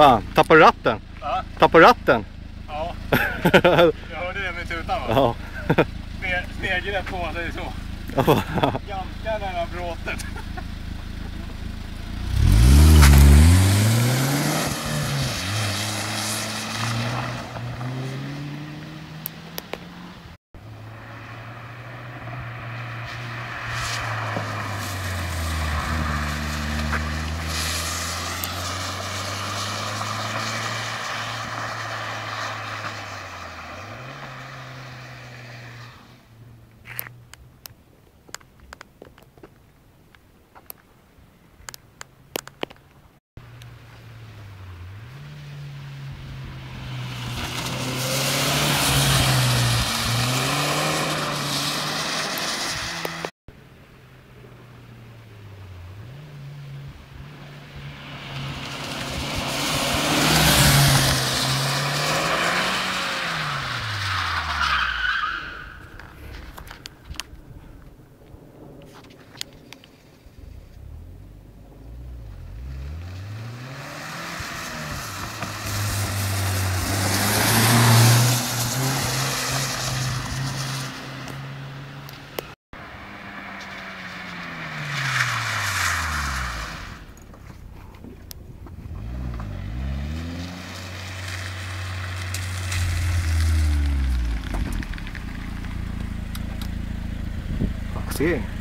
Fan, tappar du ratten? Ja. Tappar du ratten? Ja, jag hörde det med tutan va? ja. Sne- Snegret på, det är så. Ganska nära bråtet. sí.